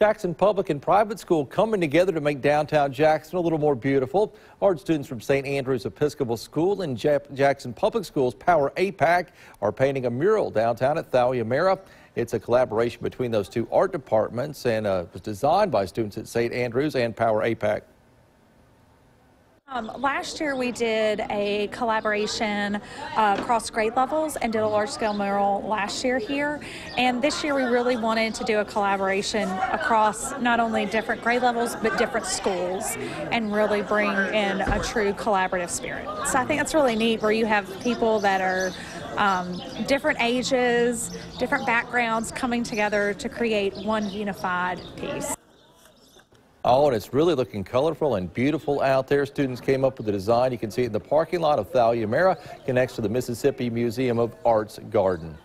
Jackson Public and Private School coming together to make downtown Jackson a little more beautiful. Art students from St. Andrews Episcopal School and Jackson Public Schools Power APAC are painting a mural downtown at Thalia Mara. It's a collaboration between those two art departments and uh, was designed by students at St. Andrews and Power APAC. Um, last year we did a collaboration uh, across grade levels and did a large scale mural last year here. And this year we really wanted to do a collaboration across not only different grade levels but different schools and really bring in a true collaborative spirit. So I think that's really neat where you have people that are um, different ages, different backgrounds coming together to create one unified piece. Oh, and it's really looking colorful and beautiful out there. Students came up with the design. You can see it in the parking lot of Thalia Mara, connects to the Mississippi Museum of Art's Garden.